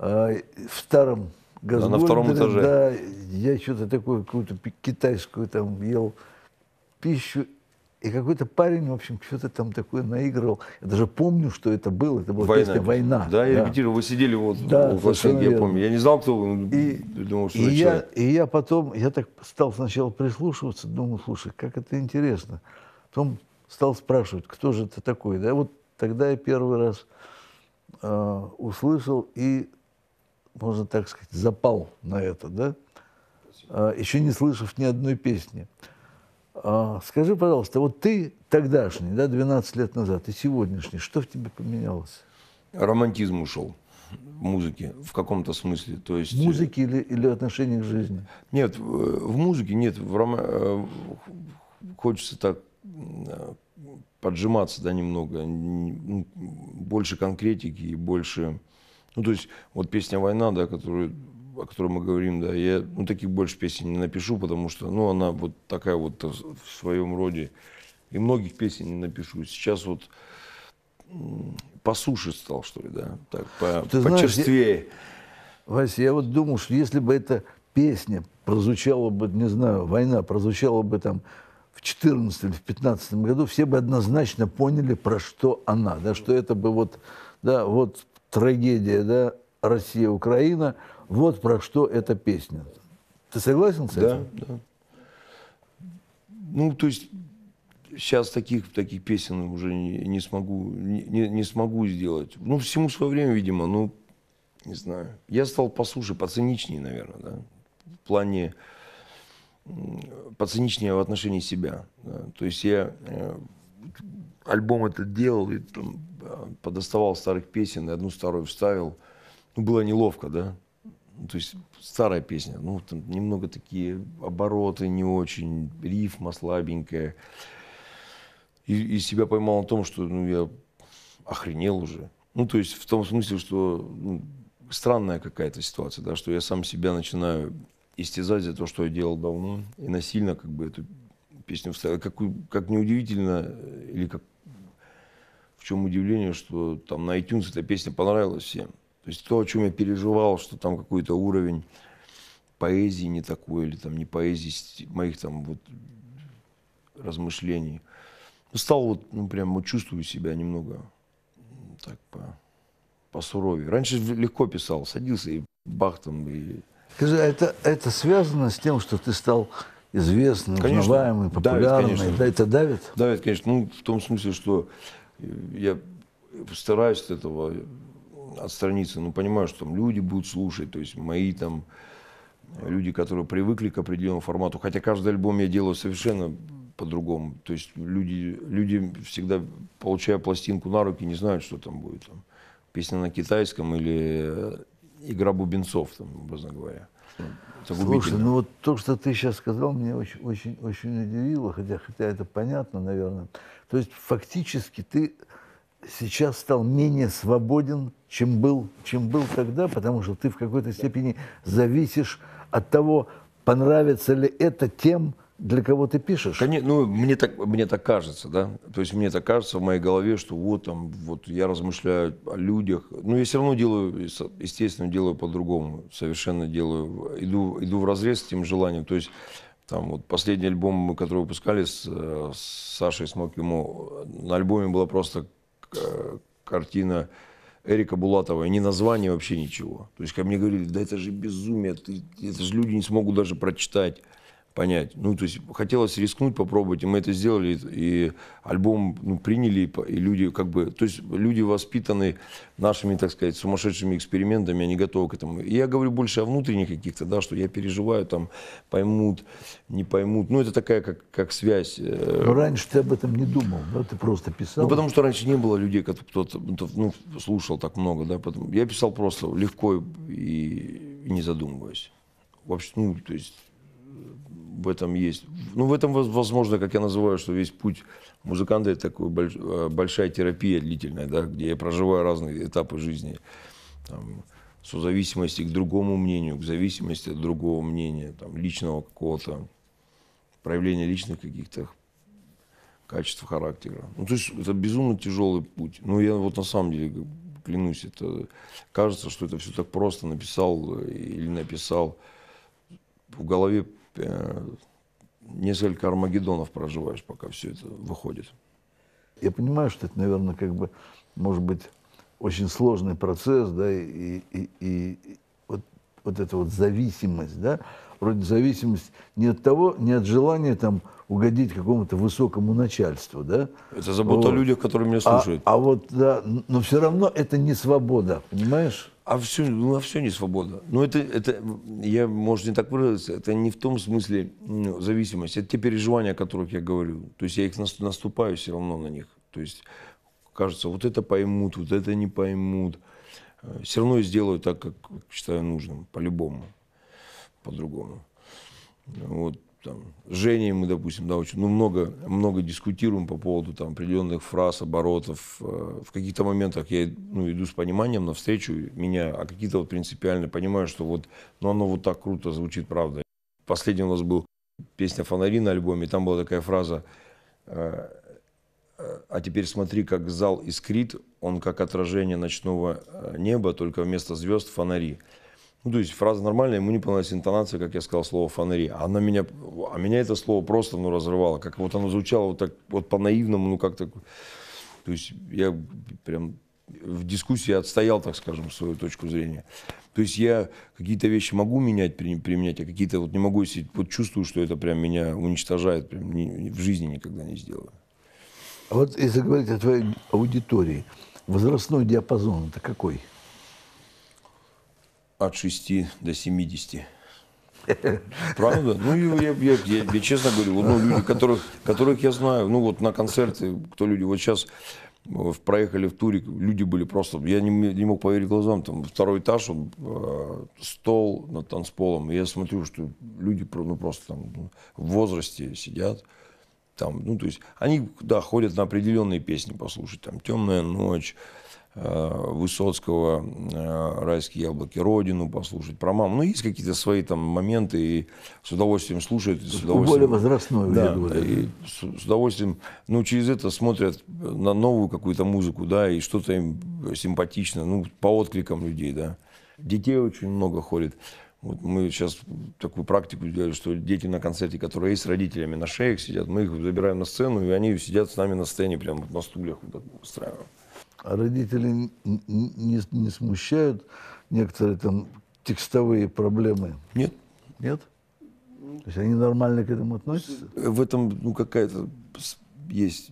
А, В старом Да, на втором газгольдере, этаже. Да, я что-то такое, какую-то китайскую там ел пищу. И какой-то парень, в общем, что-то там такое наигрывал. Я даже помню, что это было. Это была песня «Война». Да, я репетировал, вы сидели вот Да, в Вашингтоне, я помню. Я не знал, кто вы. И, думал, что и я, человек. и я потом, я так стал сначала прислушиваться, думаю, слушай, как это интересно. Потом стал спрашивать, кто же это такой. Да, вот тогда я первый раз э, услышал и, можно так сказать, запал на это, да, А, еще не слышав ни одной песни. А, скажи, пожалуйста, вот ты тогдашний, да, 12 лет назад, и сегодняшний, что в тебе поменялось? Романтизм ушел в музыке в каком-то смысле. То есть, В музыке или, или отношении к жизни? Нет, в, музыке нет. В рома- э, хочется так э, поджиматься, да, немного. Больше конкретики и больше... Ну, то есть, вот песня «Война», да, которую, о которой мы говорим, да, я ну, таких больше песен не напишу, потому что, ну, она вот такая вот в своем роде. И многих песен не напишу. Сейчас вот по суше стал, что ли, да, так, по, Ты знаешь, я- почерствее. Вася, я вот думал, что если бы эта песня прозвучала бы, не знаю, война прозвучала бы там в 14 или в 15 году, все бы однозначно поняли, про что она, да, что это бы вот, да, вот трагедия, да, Россия-Украина, вот про что эта песня. Ты согласен с Да, этим? да. Ну, то есть сейчас таких, таких песен уже не, не смогу, не, не- смогу сделать. Ну, всему свое время, видимо, ну, не знаю. Я стал послушай, поциничнее, наверное, да. В плане поциничнее в отношении себя. да. То есть я э, альбом этот делал и там, э, подоставал старых песен, и одну старую вставил. Ну, было неловко, да. То есть старая песня, ну, там немного такие обороты не очень, рифма слабенькая. И, и себя поймал на том, что ну, я охренел уже. Ну, то есть в том смысле, что ну, странная какая-то ситуация, да, что я сам себя начинаю истязать за то, что я делал давно, и насильно как бы эту песню вставил. Как, как неудивительно, э, или как в чем удивление, что там на iTunes эта песня понравилась всем. То есть то, о чем я переживал, что там какой-то уровень поэзии не такой, или там не поэзии моих там вот размышлений. Ну, стал вот, ну, прям вот чувствую себя немного так по, посуровее. Раньше в- легко писал, садился и бах там, и Скажи, а это, это связано с тем, что ты стал известным, Конечно. узнаваемым, Давит, популярным? конечно. Да, это давит? Да, это, конечно, ну, в том смысле, что я стараюсь от этого отстраниться, но понимаю, что там люди будут слушать, то есть мои там люди, которые привыкли к определенному формату, хотя каждый альбом я делаю совершенно по-другому, то есть люди, люди всегда, получая пластинку на руки, не знают, что там будет, там, песня на китайском или э, игра бубенцов, там, образно говоря. Это Слушай, ну вот то, что ты сейчас сказал, меня очень, очень, очень удивило, хотя, хотя это понятно, наверное. То есть фактически ты сейчас стал менее свободен, чем был, чем был тогда, потому что ты в какой-то степени зависишь от того, понравится ли это тем, для кого ты пишешь. Конечно, ну, мне так, мне так кажется, да. То есть мне так кажется в моей голове, что вот там, вот я размышляю о людях. Но я все равно делаю, естественно, делаю по-другому. Совершенно делаю, иду, иду в разрез с тем желанием. То есть Там вот последний альбом, который выпускали с, э, с Сашей Смоки Мо, на альбоме была просто картина Эрика Булатова, ни названия вообще ничего. То есть, ко мне говорили, да это же безумие, ты, это же люди не смогут даже прочитать понять. Ну, то есть хотелось рискнуть, попробовать, и мы это сделали, и альбом ну, приняли, и люди как бы, то есть люди воспитаны нашими, так сказать, сумасшедшими экспериментами, они готовы к этому. И я говорю больше о внутренних каких-то, да, что я переживаю, там, поймут, не поймут. Ну, это такая, как, как связь. Э. Но раньше ты об этом не думал, да, ты просто писал. Ну, потому что раньше не было людей, кто-то ну, слушал так много, да, потом я писал просто легко и, и не задумываясь. Вообще, ну, то есть в этом есть. Ну, в этом, возможно, как я называю, что весь путь музыканта – это такая э, большая терапия длительная, да, где я проживаю разные этапы жизни. Там, созависимости к другому мнению, к зависимости от другого мнения, там, личного какого-то проявления личных каких-то качеств характера. Ну, то есть это безумно тяжелый путь. Ну, я вот на самом деле клянусь, это кажется, что это все так просто написал э, или написал. В голове несколько армагеддонов проживаешь, пока все это выходит. Я понимаю, что это, наверное, как бы, может быть, очень сложный процесс, да, и, и, и вот, вот эта вот зависимость, да, вроде зависимость не от того, не от желания там угодить какому-то высокому начальству, да. Это забота вот. о людях, которые меня а, слушают. А, а вот, да, но все равно это не свобода, понимаешь? А все, ну, а все не свобода. Ну, это, это, я, может, не так выразиться, это не в том смысле ну, зависимость, это те переживания, о которых я говорю. То есть я их наступаю все равно на них. То есть кажется, вот это поймут, вот это не поймут. Э, все равно я сделаю так, как считаю нужным, по-любому, по-другому. Вот там, с Женей мы, допустим, да, очень, ну, много, много дискутируем по поводу там, определенных фраз, оборотов. Э, в каких-то моментах я ну, иду с пониманием навстречу меня, а какие-то вот принципиально понимаю, что вот, ну, оно вот так круто звучит, правда. Последний у нас был песня «Фонари» на альбоме, там была такая фраза э, э, «А теперь смотри, как зал искрит, он как отражение ночного неба, только вместо звезд фонари». Ну, то есть фраза нормальная, ему не понравилась интонация, как я сказал, слово фонари. Она меня, а меня это слово просто ну, разрывало. Как вот оно звучало вот так, вот по-наивному, ну как-то. То есть я прям в дискуссии отстоял, так скажем, свою точку зрения. То есть я какие-то вещи могу менять, применять, а какие-то вот не могу, если вот чувствую, что это прям меня уничтожает, прям не, в жизни никогда не сделаю. А вот если говорить о твоей аудитории, возрастной диапазон это какой? От 6 до 70. Правда? Ну, я, я, я, я честно говорю, ну, люди, которых, которых я знаю, ну, вот на концерты, кто люди, вот сейчас проехали в туре, люди были просто, я не, не мог поверить глазам, там второй этаж, он, э, стол над танцполом, и я смотрю, что люди ну, просто там ну, в возрасте сидят, там, ну, то есть, они, да, ходят на определенные песни послушать, там, «Темная ночь», Э, Высоцкого э, «Райские яблоки», «Родину» послушать, про маму. Ну, есть какие-то свои там моменты, и с удовольствием слушают. С удовольствием, более возрастной да, и с, с удовольствием, ну, через это смотрят на новую какую-то музыку, да, и что-то им симпатично, ну, по откликам людей, да. Детей очень много ходит. Вот мы сейчас такую практику делали, что дети на концерте, которые есть с родителями на шеях сидят, мы их забираем на сцену, и они сидят с нами на сцене, прямо на стульях вот так устраиваем. А родители не, не смущают некоторые там текстовые проблемы? Нет. Нет? То есть они нормально к этому относятся? В этом ну, какая-то есть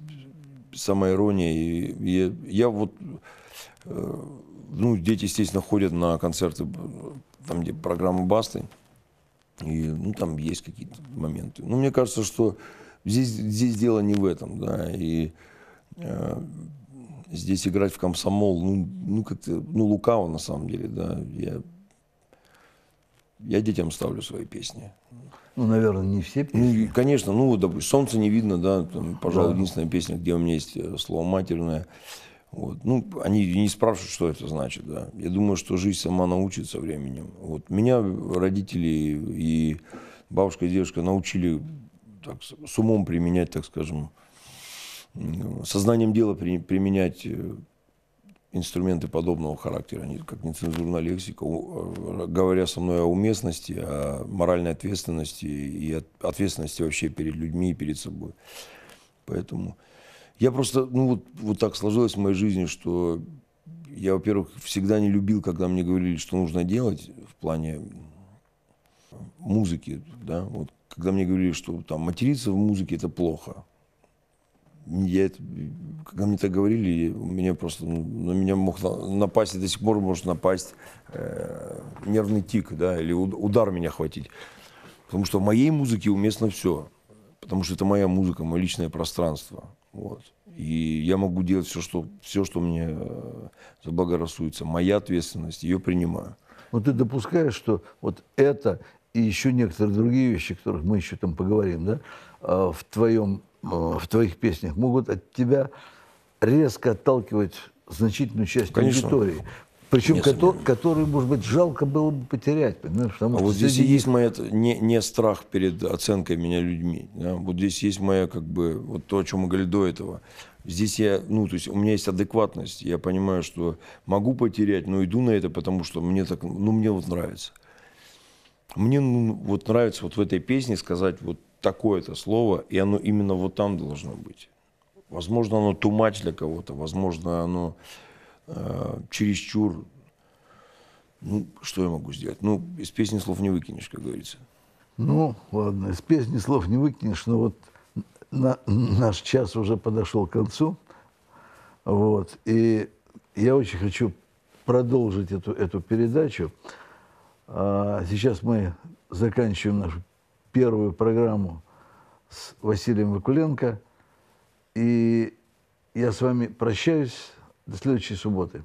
самая ирония. И я, я вот, э, ну, дети, естественно, ходят на концерты, там, где программа Басты, и, ну, там есть какие-то моменты. Но мне кажется, что здесь, здесь дело не в этом, да, и э, здесь играть в комсомол, ну, ну как-то, ну, лукаво на самом деле, да. Я, я детям ставлю свои песни. Ну, наверное, не все песни. Ну, конечно, ну, допустим, «Солнце не видно», да, там, пожалуй, да. единственная песня, где у меня есть э, слово матерное. Вот. Ну, они не спрашивают, что это значит, да. Я думаю, что жизнь сама научится временем. Вот. Меня родители и бабушка и дедушка научили так, с умом применять, так скажем, сознанием дела при, применять э, инструменты подобного характера, как нецензурная лексика, э, говоря со мной о уместности, о моральной ответственности и от- ответственности вообще перед людьми и перед собой. Поэтому я просто, ну вот, вот так сложилось в моей жизни, что я, во-первых, всегда не любил, когда мне говорили, что нужно делать в плане музыки, да, вот, когда мне говорили, что там материться в музыке это плохо. Я это, когда мне так говорили, меня просто ну, на меня мог на- напасть, и до сих пор может напасть э, нервный тик, да, или уд- удар меня хватить. Потому что в моей музыке уместно все. Потому что это моя музыка, мое личное пространство. Вот. И я могу делать все, что, все, что мне э, заблагорассудится. Моя ответственность, ее принимаю. Но ты допускаешь, что вот это и еще некоторые другие вещи, о которых мы еще там поговорим, да, а, в, твоем, в твоих песнях могут от тебя резко отталкивать значительную часть Конечно. аудитории. Причем, Несомненно. кото- которую, может быть, жалко было бы потерять. Понимаешь? Потому А что вот здесь и есть моя, не, не страх перед оценкой меня людьми. да. Вот здесь есть моя, как бы, вот то, о чем мы говорили до этого. Здесь я, ну, то есть у меня есть адекватность. Я понимаю, что могу потерять, но иду на это, потому что мне так, ну, мне вот нравится. Мне ну, вот нравится вот в этой песне сказать вот такое-то слово, и оно именно вот там должно быть. Возможно, оно much для кого-то, возможно, оно э, чересчур ну, что я могу сделать? Ну, из песни слов не выкинешь, как говорится. Ну, ладно, из песни слов не выкинешь, но вот на- наш час уже подошел к концу. Вот. И я очень хочу продолжить эту, эту передачу. А, сейчас мы заканчиваем нашу первую программу с Василием Вакуленко. И я с вами прощаюсь до следующей субботы.